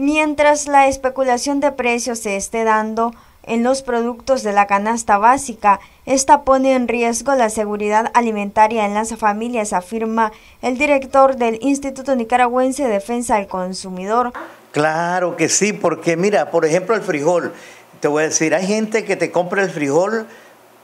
Mientras la especulación de precios se esté dando en los productos de la canasta básica, esta pone en riesgo la seguridad alimentaria en las familias, afirma el director del Instituto Nicaragüense de Defensa del Consumidor. Claro que sí, porque mira, por ejemplo el frijol, te voy a decir, hay gente que te compra el frijol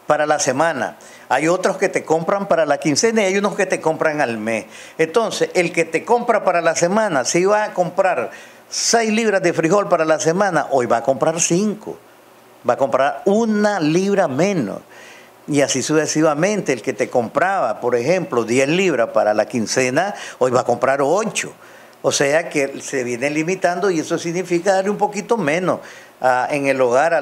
para la semana, hay otros que te compran para la quincena y hay unos que te compran al mes. Entonces, el que te compra para la semana, si va a comprar 6 libras de frijol para la semana, hoy va a comprar 5, va a comprar una libra menos. Y así sucesivamente, el que te compraba, por ejemplo, 10 libras para la quincena, hoy va a comprar 8. O sea que se viene limitando y eso significa darle un poquito menos ah, en el hogar a,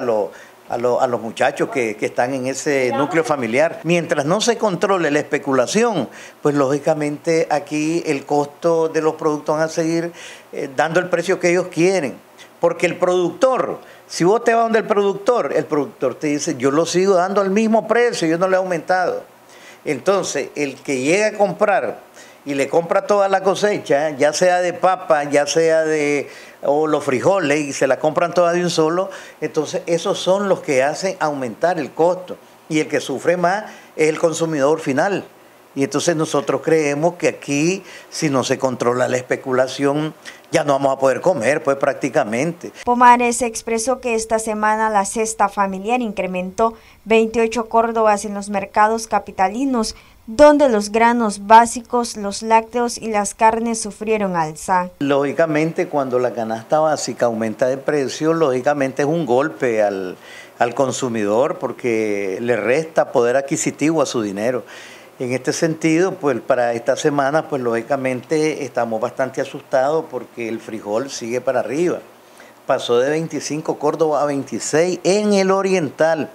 a, los muchachos que, están en ese núcleo familiar. Mientras no se controle la especulación, pues lógicamente aquí el costo de los productos van a seguir eh, dando el precio que ellos quieren. Porque el productor, si vos te vas donde el productor, el productor te dice, yo lo sigo dando al mismo precio, yo no le he aumentado. Entonces, el que llega a comprar y le compra toda la cosecha, ya sea de papa, ya sea de o los frijoles, y se la compran toda de un solo, entonces esos son los que hacen aumentar el costo. Y el que sufre más es el consumidor final. Y entonces nosotros creemos que aquí, si no se controla la especulación, ya no vamos a poder comer, pues prácticamente. Pomares expresó que esta semana la cesta familiar incrementó 28 córdobas en los mercados capitalinos, donde los granos básicos, los lácteos y las carnes sufrieron alza. Lógicamente, cuando la canasta básica aumenta de precio, lógicamente es un golpe al, al consumidor porque le resta poder adquisitivo a su dinero. En este sentido, pues para esta semana, pues lógicamente estamos bastante asustados porque el frijol sigue para arriba. Pasó de 25 Córdoba a 26 en el oriental.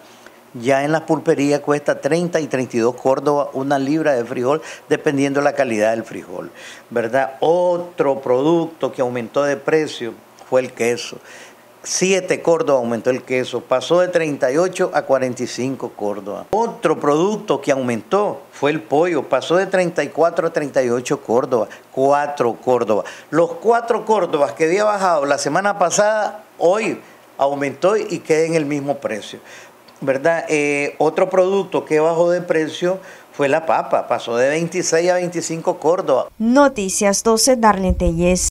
Ya en las pulperías cuesta 30 y 32 Córdoba una libra de frijol, dependiendo la calidad del frijol. ¿Verdad? Otro producto que aumentó de precio fue el queso. 7 Córdoba aumentó el queso, pasó de 38 a 45 Córdoba. Otro producto que aumentó fue el pollo, pasó de 34 a 38 Córdoba, 4 Córdoba. Los 4 Córdobas que había bajado la semana pasada, hoy aumentó y queda en el mismo precio. ¿Verdad? Eh, otro producto que bajó de precio fue la papa, pasó de 26 a 25 Córdoba. Noticias 12, Darlene Telles.